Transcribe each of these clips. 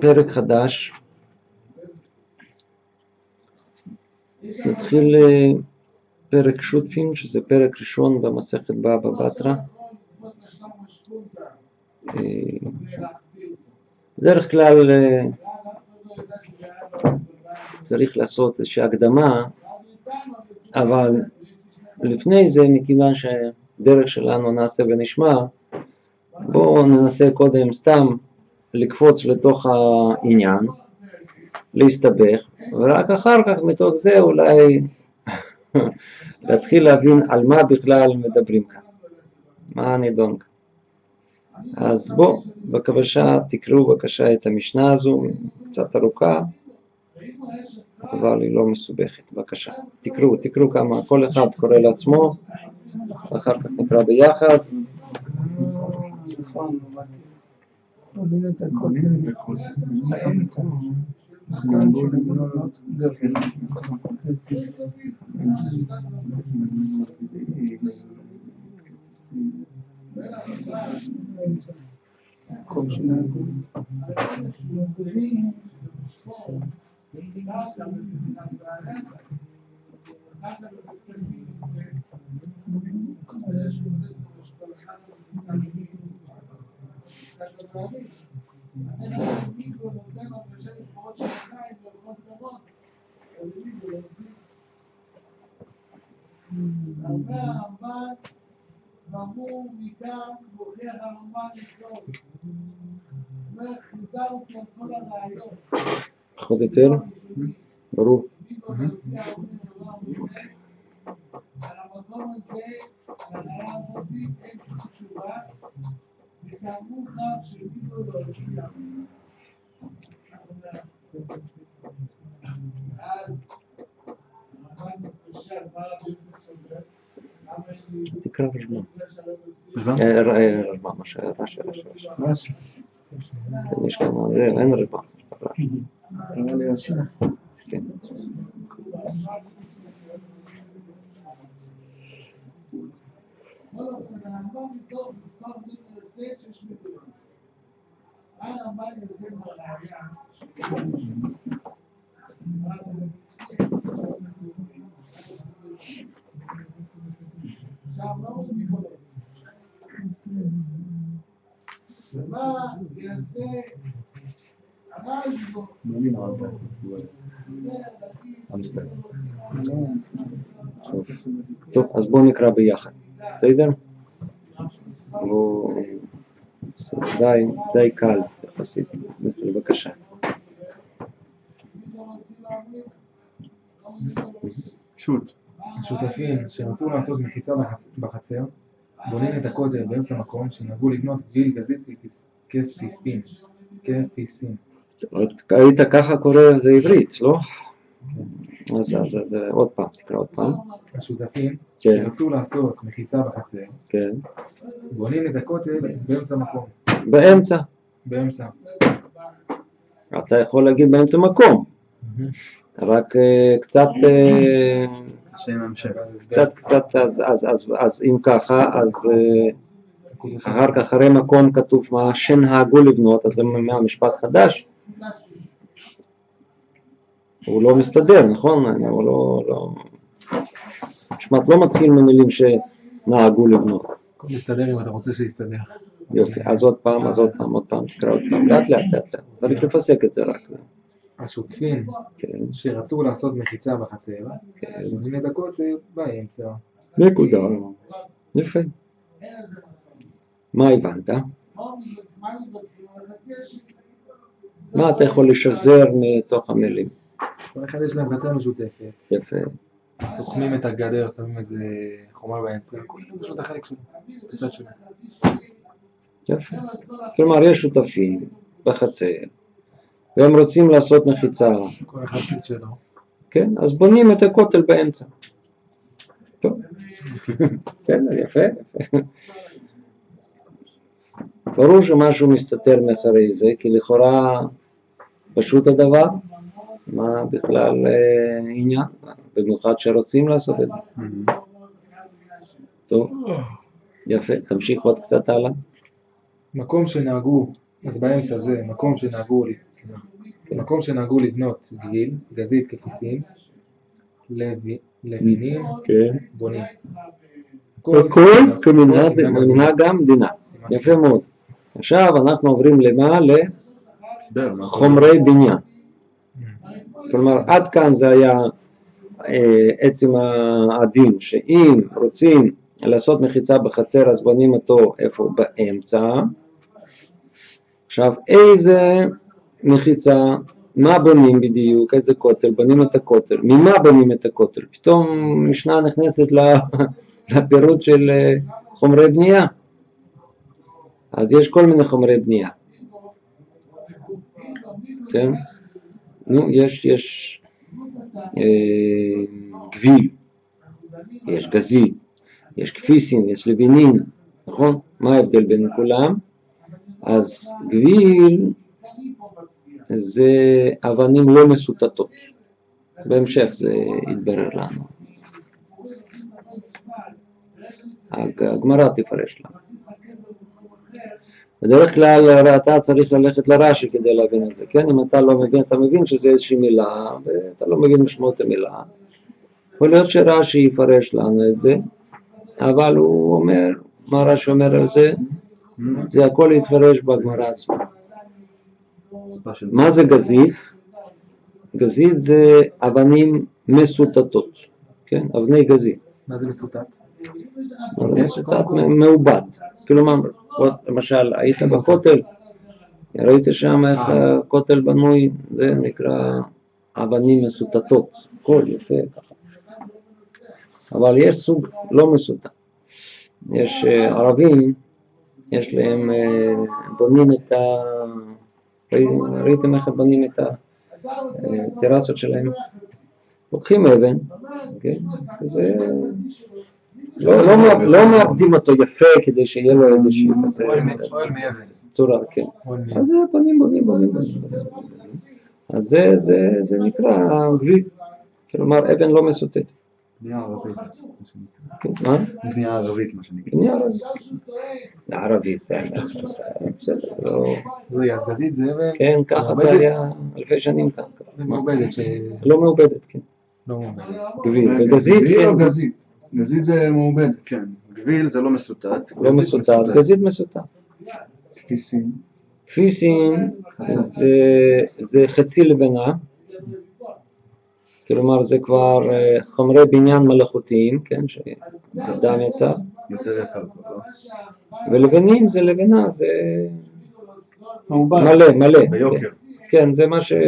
פרק חדש. נתחיל אה, פרק שותפים, שזה פרק ראשון במסכת בבא בתרא. אה, בדרך כלל אה, צריך לעשות איזושהי הקדמה, אבל לפני זה, מכיוון שהדרך שלנו נעשה ונשמע, בואו ננסה קודם סתם לקפוץ לתוך העניין, להסתבך, ורק אחר כך מתוך זה אולי להתחיל להבין על מה בכלל מדברים כאן, מה הנידון כאן. אז בואו, בבקשה תקראו בבקשה את המשנה הזו, קצת ארוכה, אבל היא לא מסובכת, בבקשה. תקראו, תקראו כמה, כל אחד קורא לעצמו, אחר כך נקרא ביחד. Bonita Cotillo, ما جبناهوش أنا اخد الميكرو اللي قدامك عشان ما اقعدش اتلاعب لو كنت ضغط الميكرو أربعة أربعة بهو مكان بوخي هرمان الزوج وخزاو كل العيون خد تاني روح على مدار إزاي أنا هاخد רשב"ם. בגלל שהרב אה, ר- אה, רשב"ם, מה ש... רש"י, רש"י, רש"י. כן, יש כמה, זה, אין רשב"ם. כן. כל אופן, הרמב"ם מתוך מתוך דין יוסף שיש מדורות. מה הרמב"ם יעשה בראייה? עכשיו לא מבינים כל ומה יעשה הרייבו? טוב, אז בואו נקרא ביחד, בסדר? די, די קל יחסית, בבקשה. שו"ת, השותפים שרצו לעשות מחיצה בחצ- בחצר, בונים את הכותל באמצע מקום שנהגו לבנות גיל גזית כסיפים, כפיסים. היית ככה קורא בעברית, לא? אז, אז, אז עוד פעם, תקרא עוד פעם. השותפים כן. שרצו לעשות מחיצה בחצר, כן. בונים את הכותל באמצע מקום, באמצע. באמצע. אתה יכול להגיד באמצע מקום, רק אה, קצת, אה, המשך. קצת, קצת, אז, אז, אז, אז אם ככה, אז אה, אחר כך אחרי מקום כתוב מה שנהגו לבנות, אז זה מהמשפט חדש. הוא לא מסתדר, נכון? הוא לא, לא... משפט לא מתחיל ממילים שנהגו לבנות. הכל מסתדר אם אתה רוצה שיסתדר. יופי, אז עוד פעם, אז עוד פעם, עוד פעם, תקרא עוד פעם, לאט לאט לאט לאט, צריך לפסק את זה רק. השותפים כן, שרצו לעשות מחיצה בחצר, כן. בונים את הכותל באמצע. נקודה. יפה. מה הבנת? מה אתה יכול לשחזר מתוך המילים? כל אחד יש להם חצר משותפת, יפה. תוחמים את הגדר, שמים איזה חומה באמצע, כל אחד יש לו את החלק שלו, הצד שלו. יפה. כלומר, יש שותפים בחצר, והם רוצים לעשות מחיצה, כל אחד שלו. כן? אז בונים את הכותל באמצע. טוב. בסדר, יפה, יפה. ברור שמשהו מסתתר מאחורי זה, כי לכאורה פשוט הדבר, מה בכלל אה, עניין, במיוחד שרוצים לעשות את זה. טוב, יפה, תמשיך עוד קצת הלאה. מקום שנהגו אז באמצע זה מקום שנהגו, סליחה, מקום שנהגו לבנות גיל, גזית כפיסין, לוי- לבינים, כן. בונים. הכל כמנהג המדינה. יפה מאוד. עכשיו אנחנו עוברים למה? לחומרי בניין. כלומר, עד כאן זה היה אה, עצם הדין, שאם רוצים לעשות מחיצה בחצר אז בונים אותו איפה? באמצע. עכשיו, איזה מחיצה, מה בונים בדיוק, איזה כותל, בונים את הכותל, ממה בונים את הכותל? פתאום משנה נכנסת לפירוט של אה, חומרי בנייה. אז יש כל מיני חומרי בנייה, כן? נו, יש, יש אה, גביל, יש גזית, יש כפיסין, יש לבינים, נכון? מה ההבדל בין כולם? אז גביל זה אבנים לא מסוטטות. בהמשך זה יתברר לנו. הג- הגמרא תפרש לנו. בדרך כלל אתה צריך ללכת לרש"י כדי להבין את זה, כן? אם אתה לא מבין, אתה מבין שזה איזושהי מילה, ואתה לא מבין משמעות המילה. יכול להיות שרש"י יפרש לנו את זה, אבל הוא אומר, מה רש"י אומר על זה? זה הכל יתפרש בגמרא עצמה. מה זה גזית? גזית זה אבנים מסוטטות, כן? אבני גזית. מה זה מסוטט? מסוטט? מעובד. כלומר, למשל, היית בכותל, ראית שם איך הכותל בנוי, זה נקרא אבנים מסוטטות, הכל יפה ככה. אבל יש סוג לא מסוטט. יש אה, ערבים, יש להם, אה, בונים את ה... ראיתם, איך הם בונים את הטרסות שלהם? לוקחים אבן, כן? וזה... לא, לא, מאב- לא מאבדים אותו יפה כדי שיהיה לו איזושהי כזה. צורה, כן. אז זה בונים, בונים, בונים, בונים, בונים. בונים. אז זה, זה, זה נקרא גביל, כלומר אבן לא מסוטטת. בנייה ערבית. מה שנקרא. כן, מה? בנייה ערבית, מה שנקרא. בנייה ערבית. ערבית, זה בסדר, לא... זוהי, אז גזית זה כן, ככה זה מעובדת? היה אלפי שנים. אבן מעובדת לא מעובדת, כן. מעובדת. גביל. רגע, וגזית, גביל כן, או זה גזית? זה מעובד. כן. גביל זה לא מסוטט. לא מסוטט, גזית מסוטט. כפיסין זה, זה חצי לבנה, כלומר זה כבר אה, חומרי בניין מלאכותיים, כן, שאדם יצר, כבר, לא? ולבנים זה לבנה, זה. מלא, מלא. כן, כן, זה מה שאדם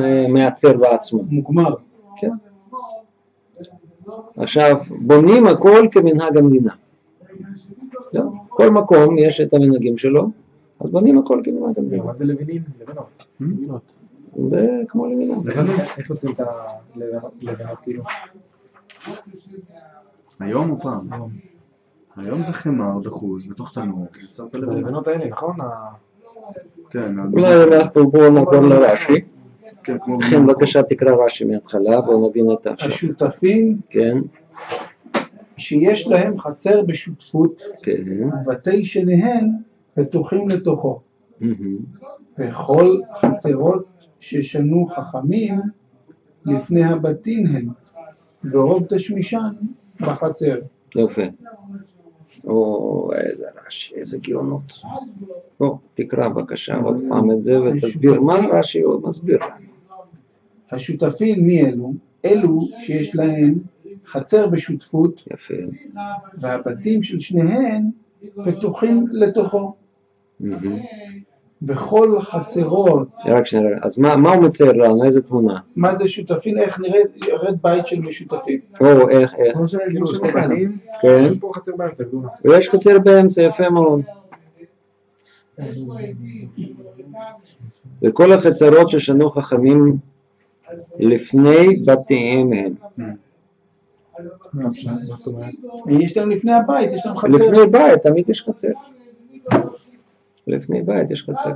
אה, מייצר בעצמו, מוגמר. כן. עכשיו, בונים הכל כמנהג המדינה. לא, כל מקום יש את המנהגים שלו, אז בונים הכל כמנהג המדינה. מה זה לבינים? לבנות. זה כמו למדינה. איך יוצאים את הלבנות כאילו? היום או פעם? היום. היום זה חמר דחוס בתוך תנור. הלבנות האלה, נכון? כן, אולי אנחנו בואו נעבור לרש"י. כן. לכן בבקשה תקרא רש"י מההתחלה, בואו נבין את עכשיו. השותפים כן, שיש להם חצר בשותפות כן. ובתי שניהם פתוחים לתוכו. וכל חצרות ששנו חכמים לפני הבתים הם, ורוב תשמישן בחצר. יפה. או, איזה רש"י, איזה גאונות. בוא, תקרא בבקשה עוד פעם את זה ותסביר מה רש"י עוד מסביר לנו. השותפים מי אלו? אלו שיש להם חצר בשותפות יפה. והבתים של שניהם פתוחים לתוכו. מהמם. וכל חצרות, רק שנייה, אז מה מה הוא מצייר לנו? איזה תמונה? מה זה שותפים? איך נראית נראית בית של משותפים? או, איך, איך. כן. יש פה חצר באמצע גדולה. ויש חצר באמצע, יפה מאוד. וכל החצרות ששנו חכמים לפני בתיהם הם. יש להם לפני הבית, יש להם חצר. לפני בית תמיד יש חצר. לפני בית יש חצר.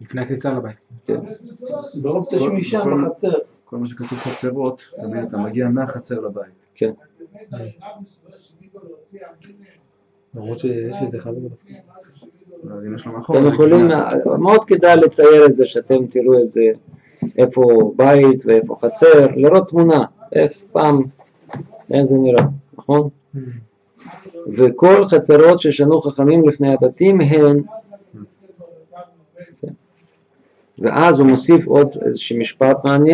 לפני הכניסה לבית. כן. ברוב תשמישן כל- בחצר. כל מה שכתוב חצרות, תמיד אתה מגיע מהחצר לבית. כן. למרות שיש איזה חלום. מאחור... אתם יכולים. מאוד כדאי לצייר את זה, שאתם תראו את זה, איפה בית ואיפה חצר, לראות תמונה, איך פעם, איך זה נראה, נכון? וכל חצרות ששנו חכמים לפני הבתים הן, ואז הוא מוסיף עוד איזשהו משפט מעניין